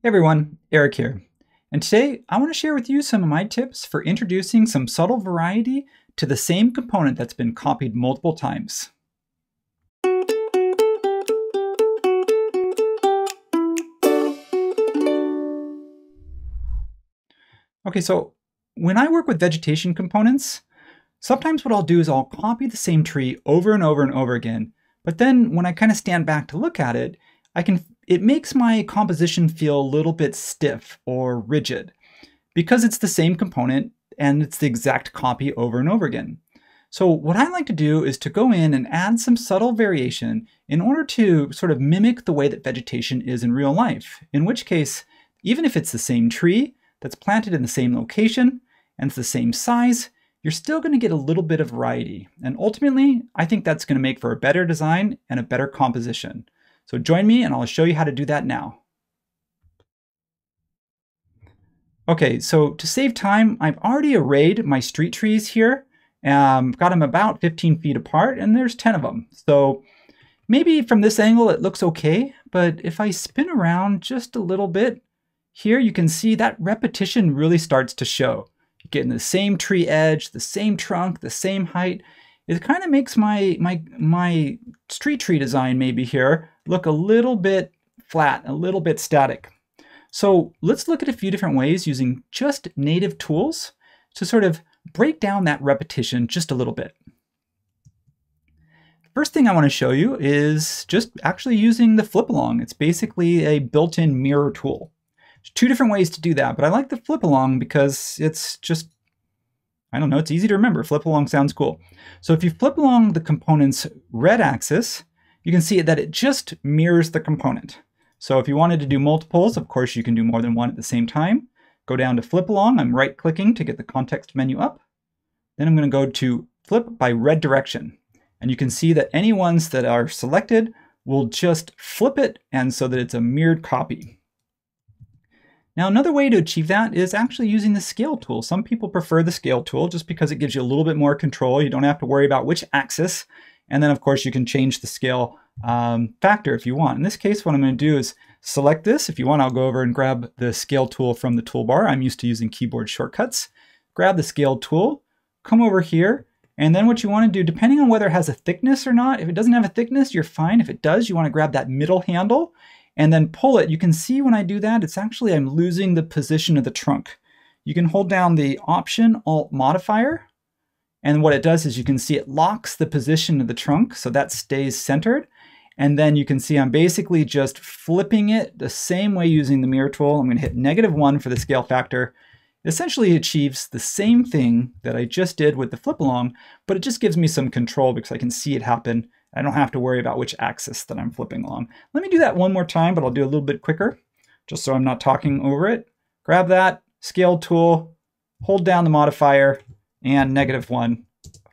Hey everyone, Eric here. And today I want to share with you some of my tips for introducing some subtle variety to the same component that's been copied multiple times. Okay, so when I work with vegetation components, sometimes what I'll do is I'll copy the same tree over and over and over again, but then when I kind of stand back to look at it, I can it makes my composition feel a little bit stiff or rigid because it's the same component and it's the exact copy over and over again. So what I like to do is to go in and add some subtle variation in order to sort of mimic the way that vegetation is in real life, in which case, even if it's the same tree that's planted in the same location and it's the same size, you're still going to get a little bit of variety. And ultimately, I think that's going to make for a better design and a better composition. So join me and I'll show you how to do that now. Okay, so to save time, I've already arrayed my street trees here. Um, got them about 15 feet apart and there's 10 of them. So maybe from this angle it looks okay, but if I spin around just a little bit, here you can see that repetition really starts to show. You're getting the same tree edge, the same trunk, the same height. It kind of makes my, my, my street tree design maybe here look a little bit flat, a little bit static. So let's look at a few different ways using just native tools to sort of break down that repetition just a little bit. First thing I want to show you is just actually using the flip along. It's basically a built-in mirror tool. There's two different ways to do that, but I like the flip along because it's just, I don't know, it's easy to remember. Flip along sounds cool. So if you flip along the component's red axis, you can see that it just mirrors the component. So if you wanted to do multiples, of course you can do more than one at the same time. Go down to flip along, I'm right clicking to get the context menu up. Then I'm gonna go to flip by red direction. And you can see that any ones that are selected will just flip it and so that it's a mirrored copy. Now another way to achieve that is actually using the scale tool. Some people prefer the scale tool just because it gives you a little bit more control. You don't have to worry about which axis and then of course you can change the scale um, factor if you want. In this case, what I'm going to do is select this. If you want, I'll go over and grab the scale tool from the toolbar. I'm used to using keyboard shortcuts. Grab the scale tool, come over here, and then what you want to do, depending on whether it has a thickness or not, if it doesn't have a thickness, you're fine. If it does, you want to grab that middle handle and then pull it. You can see when I do that, it's actually, I'm losing the position of the trunk. You can hold down the Option Alt modifier and what it does is you can see it locks the position of the trunk so that stays centered. And then you can see I'm basically just flipping it the same way using the mirror tool. I'm to hit negative one for the scale factor. It essentially achieves the same thing that I just did with the flip along, but it just gives me some control because I can see it happen. I don't have to worry about which axis that I'm flipping along. Let me do that one more time, but I'll do a little bit quicker, just so I'm not talking over it. Grab that, scale tool, hold down the modifier, and negative 1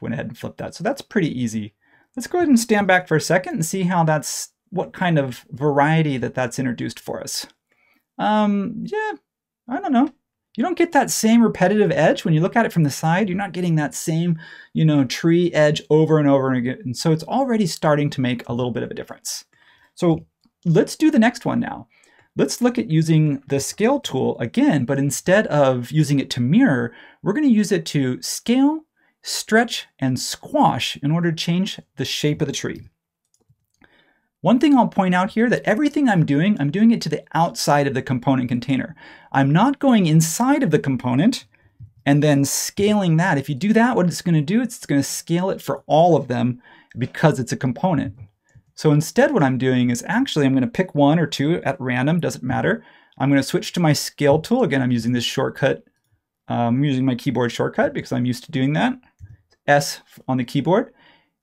went ahead and flipped that. So that's pretty easy. Let's go ahead and stand back for a second and see how that's, what kind of variety that that's introduced for us. Um, yeah, I don't know. You don't get that same repetitive edge when you look at it from the side. You're not getting that same, you know, tree edge over and over again. And so it's already starting to make a little bit of a difference. So let's do the next one now. Let's look at using the scale tool again, but instead of using it to mirror, we're going to use it to scale, stretch, and squash in order to change the shape of the tree. One thing I'll point out here that everything I'm doing, I'm doing it to the outside of the component container. I'm not going inside of the component and then scaling that. If you do that, what it's going to do, is it's going to scale it for all of them because it's a component. So instead what I'm doing is actually I'm going to pick one or two at random, doesn't matter. I'm going to switch to my scale tool. Again, I'm using this shortcut. Um, I'm using my keyboard shortcut because I'm used to doing that. S on the keyboard.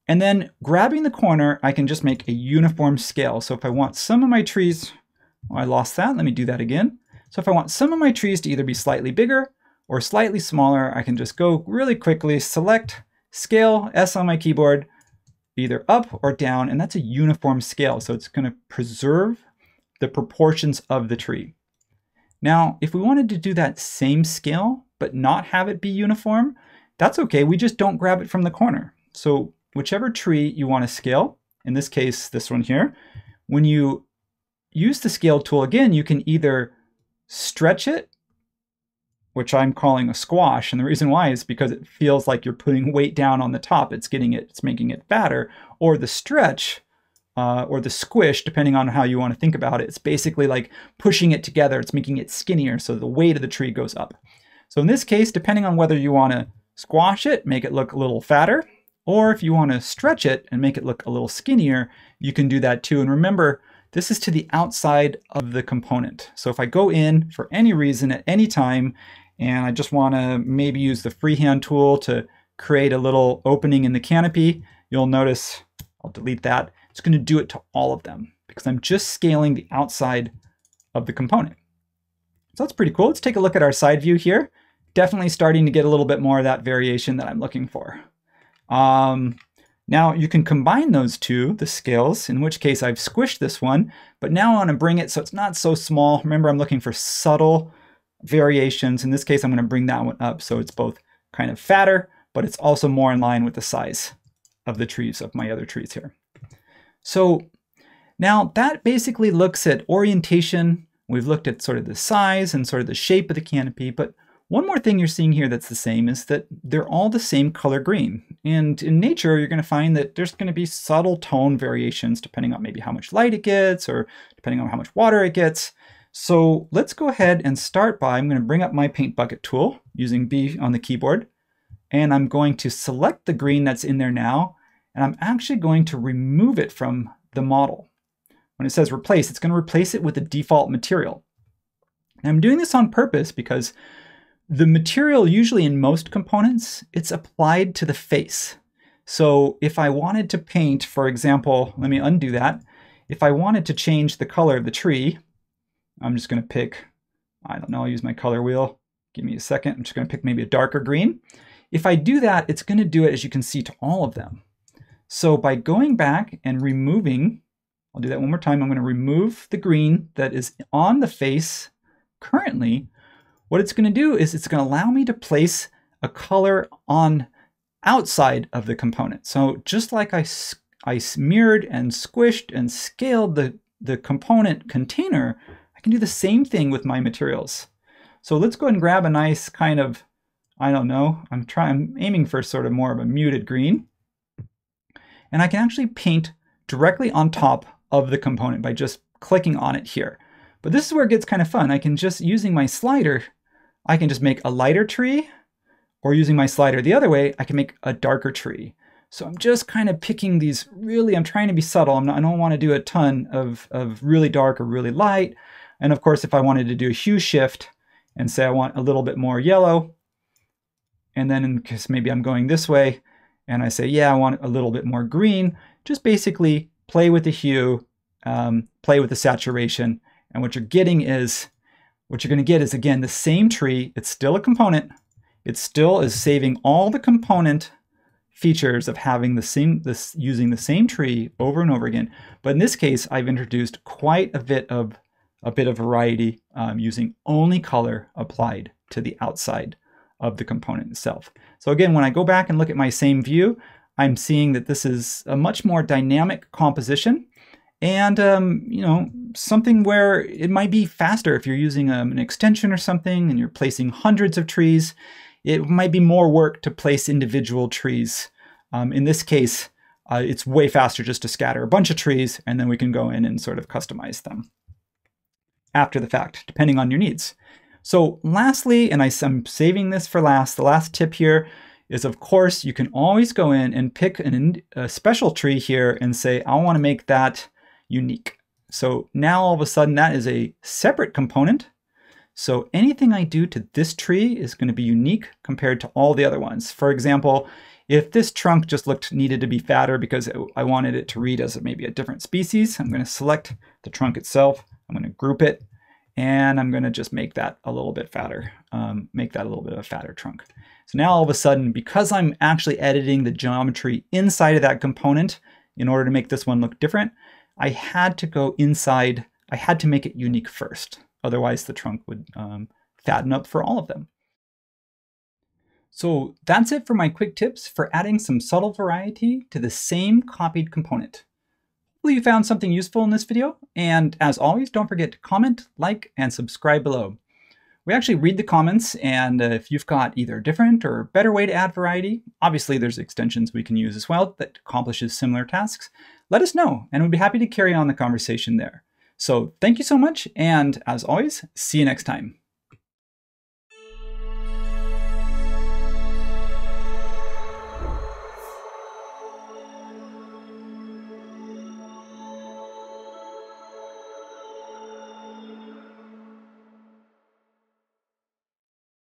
And then grabbing the corner, I can just make a uniform scale. So if I want some of my trees, oh, I lost that, let me do that again. So if I want some of my trees to either be slightly bigger or slightly smaller, I can just go really quickly, select scale, S on my keyboard, either up or down, and that's a uniform scale. So it's going to preserve the proportions of the tree. Now, if we wanted to do that same scale, but not have it be uniform, that's okay. We just don't grab it from the corner. So whichever tree you want to scale, in this case, this one here, when you use the scale tool again, you can either stretch it, which I'm calling a squash. And the reason why is because it feels like you're putting weight down on the top. It's getting it, it's making it fatter. Or the stretch, uh, or the squish, depending on how you want to think about it. It's basically like pushing it together. It's making it skinnier, so the weight of the tree goes up. So in this case, depending on whether you want to squash it, make it look a little fatter, or if you want to stretch it and make it look a little skinnier, you can do that too. And remember, this is to the outside of the component. So if I go in for any reason at any time, and I just want to maybe use the freehand tool to create a little opening in the canopy, you'll notice, I'll delete that, it's going to do it to all of them because I'm just scaling the outside of the component. So that's pretty cool. Let's take a look at our side view here. Definitely starting to get a little bit more of that variation that I'm looking for. Um, now you can combine those two, the scales, in which case I've squished this one, but now I want to bring it so it's not so small. Remember, I'm looking for subtle variations. In this case, I'm going to bring that one up so it's both kind of fatter, but it's also more in line with the size of the trees, of my other trees here. So now that basically looks at orientation. We've looked at sort of the size and sort of the shape of the canopy, but one more thing you're seeing here that's the same is that they're all the same color green. And in nature, you're going to find that there's going to be subtle tone variations depending on maybe how much light it gets or depending on how much water it gets. So let's go ahead and start by, I'm going to bring up my paint bucket tool using B on the keyboard. And I'm going to select the green that's in there now. And I'm actually going to remove it from the model. When it says replace, it's going to replace it with the default material. And I'm doing this on purpose because the material usually in most components, it's applied to the face. So if I wanted to paint, for example, let me undo that. If I wanted to change the color of the tree, I'm just going to pick, I don't know, I'll use my color wheel. Give me a second. I'm just going to pick maybe a darker green. If I do that, it's going to do it, as you can see, to all of them. So by going back and removing, I'll do that one more time. I'm going to remove the green that is on the face currently what it's going to do is it's going to allow me to place a color on outside of the component. So just like I, I mirrored and squished and scaled the, the component container, I can do the same thing with my materials. So let's go ahead and grab a nice kind of, I don't know, I'm trying, I'm aiming for sort of more of a muted green. And I can actually paint directly on top of the component by just clicking on it here. But this is where it gets kind of fun. I can just, using my slider, I can just make a lighter tree, or using my slider the other way, I can make a darker tree. So I'm just kind of picking these really, I'm trying to be subtle. Not, i don't want to do a ton of, of really dark or really light. And of course, if I wanted to do a hue shift and say I want a little bit more yellow, and then maybe I'm going this way, and I say, yeah, I want a little bit more green, just basically play with the hue, um, play with the saturation, and what you're getting is what you're going to get is, again, the same tree. It's still a component. It still is saving all the component features of having the same, this using the same tree over and over again. But in this case, I've introduced quite a bit of a bit of variety um, using only color applied to the outside of the component itself. So again, when I go back and look at my same view, I'm seeing that this is a much more dynamic composition and um, you know something where it might be faster if you're using um, an extension or something and you're placing hundreds of trees it might be more work to place individual trees. Um, in this case uh, it's way faster just to scatter a bunch of trees and then we can go in and sort of customize them after the fact depending on your needs. So lastly and i'm saving this for last the last tip here is of course you can always go in and pick an, a special tree here and say I want to make that unique. So now all of a sudden that is a separate component. So anything I do to this tree is going to be unique compared to all the other ones. For example, if this trunk just looked needed to be fatter because I wanted it to read as maybe a different species, I'm going to select the trunk itself. I'm going to group it and I'm going to just make that a little bit fatter, um, make that a little bit of a fatter trunk. So now all of a sudden, because I'm actually editing the geometry inside of that component in order to make this one look different, I had to go inside, I had to make it unique first. Otherwise the trunk would um, fatten up for all of them. So that's it for my quick tips for adding some subtle variety to the same copied component. Hopefully you found something useful in this video, and as always, don't forget to comment, like, and subscribe below. We actually read the comments, and uh, if you've got either a different or better way to add variety, obviously there's extensions we can use as well that accomplishes similar tasks, let us know, and we'd be happy to carry on the conversation there. So thank you so much, and as always, see you next time.